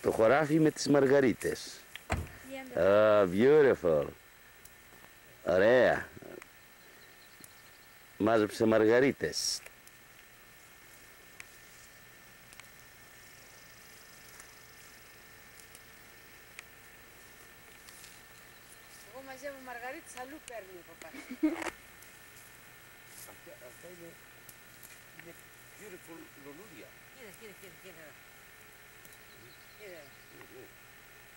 στο χωράφι με τις μαργαρίτες. Yeah, Oh, beautiful. Ωραία. Μάζεψε μαργαρίτες. Εγώ μαζεύω μαργαρίτες, αλλού παίρνει ο παπάς. Αυτά, αυτά είναι, είναι beautiful λουλούδια. Κοίτα, κοίτα, κοίτα, κοίτα. Εδώ. Κοίτα. εδώ. Ναι, ναι.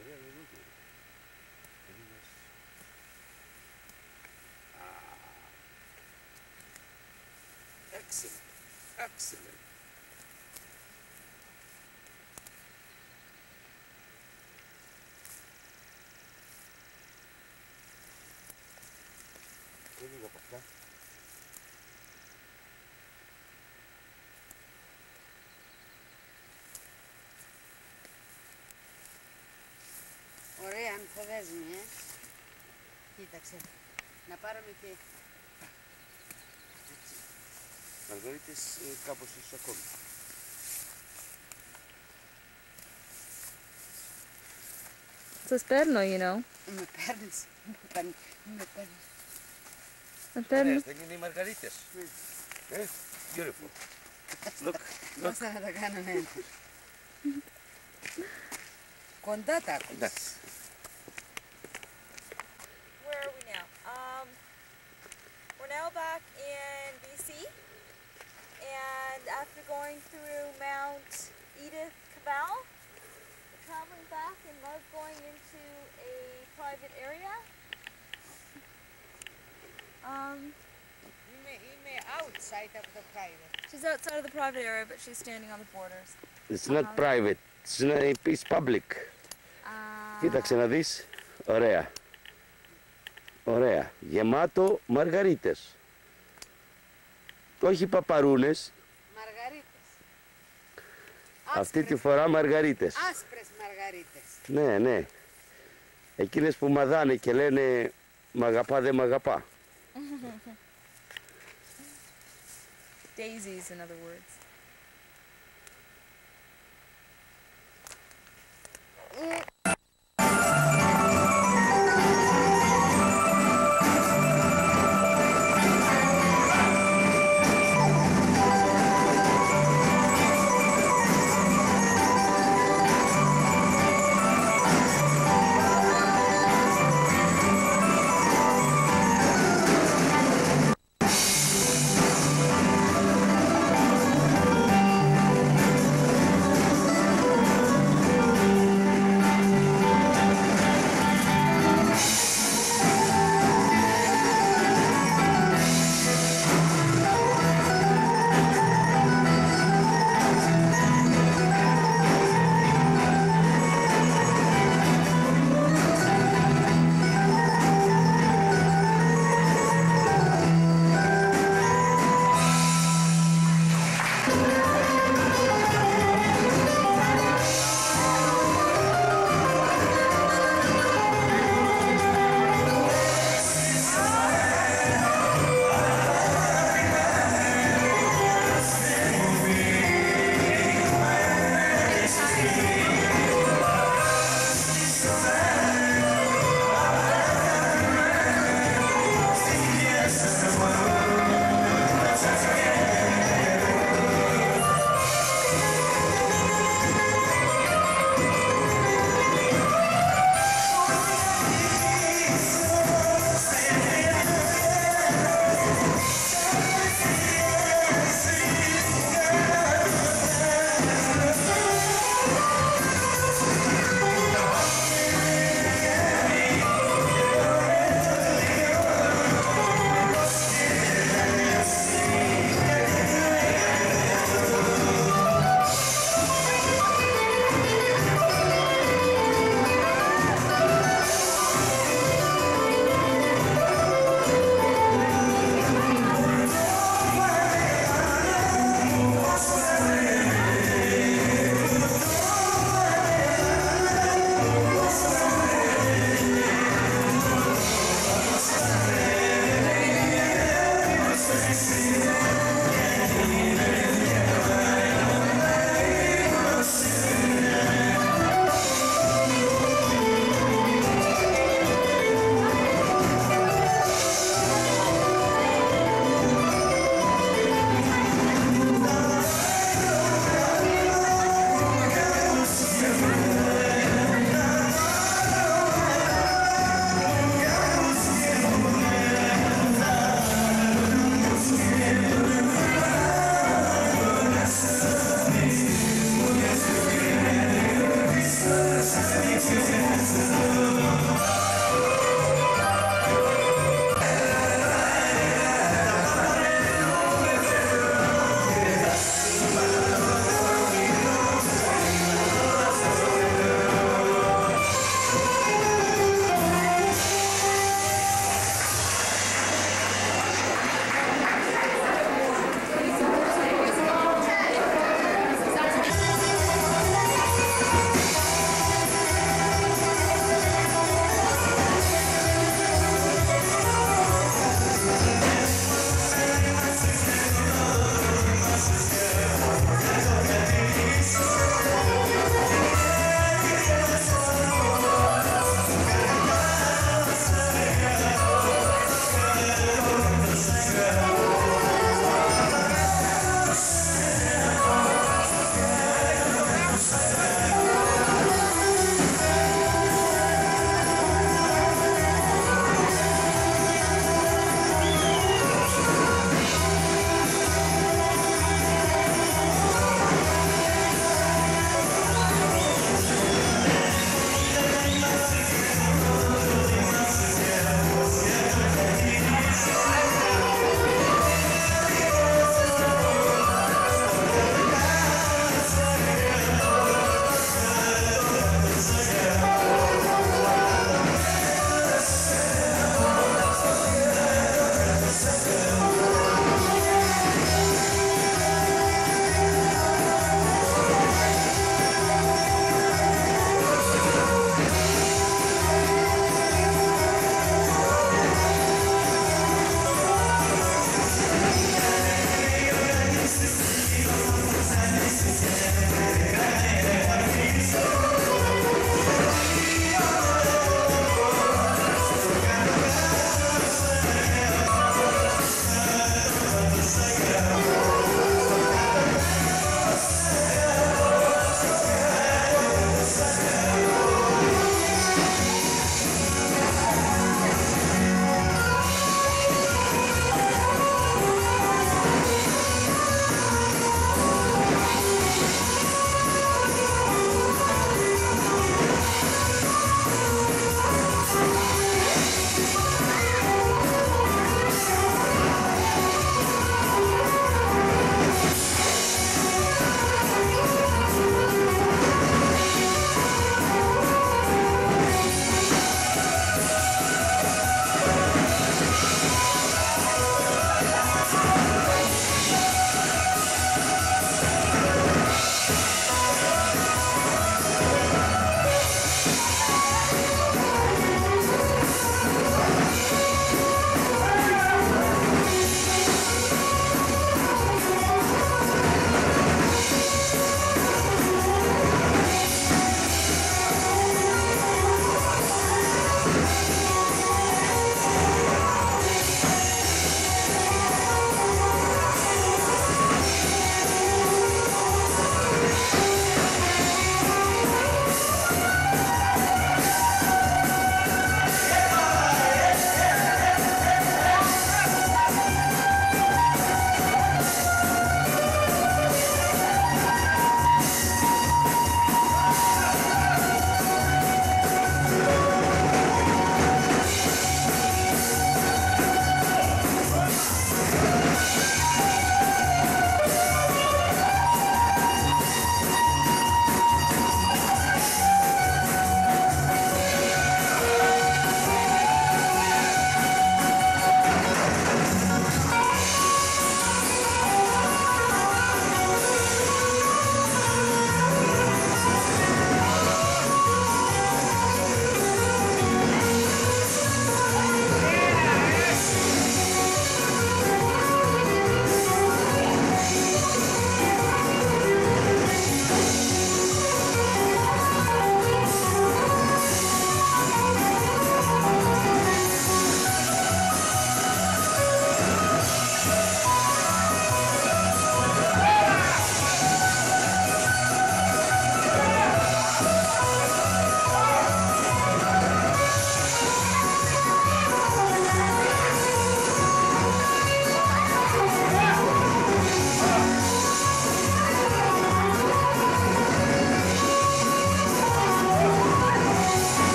Ωραία λουλούδια. Περίμενες. Α. Excellent. Excellent. Ωραία, ανθοδέσμη, ε. Κοίταξε. Να πάρουμε και... Μαργαρίτες ε, κάπως ίσως ακόμη. Σας παίρνω, you know. Με παίρνεις. Με παίρνεις. Με παίρνεις. Με παίρνω. Ωραίες, δεν είναι οι μαργαρίτες. Ε, beautiful. Look, look. Πώς θα τα κάνουμε; Κοντά τα άκουσες. back in BC, and after going through Mount Edith Cabal, we're traveling back and love going into a private area. Um, Είμαι, είμαι outside of the private. she's outside of the private area, but she's standing on the borders. It's not private. It's, not, it's public. Uh, Κοίταξε να δεις. Ωραία. Ωραία. Γεμάτο μαργαρίτες. Όχι παπαρούνες. Μαργαρίτες. Αυτή τη φορά μαργαρίτες. Άσπρες μαργαρίτες. Ναι, ναι. Εκείνες που μαδάνε και λένε μ' αγαπά δεν μ' αγαπά. Daisies, in other words.